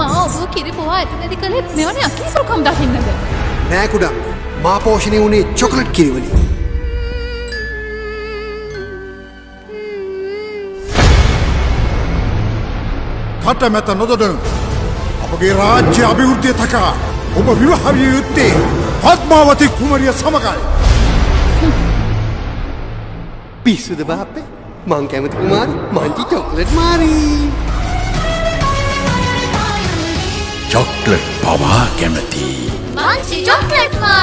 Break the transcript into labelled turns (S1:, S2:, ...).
S1: ඔයා එතනදි කළෙත් මෙවැනි අකීකරුකම් දකින්නද?
S2: නෑ කුඩා මා පෝෂණය වුණේ චොකලට් කිරිවලින්
S3: කටමැත නොදොඩන අපගේ රාජ්‍ය අභිවෘද්ධිය තකා ඔබ විවාහවිය යුත්තේ පත්මාවති කුමරිය සමගයි.
S2: පිස්සුද බාප්පේ? මං කැමති කුමාරි මංචි චොකලට් මාරී
S4: චොක්ලට් පවා කැමති
S5: Manchi chocolate Mari.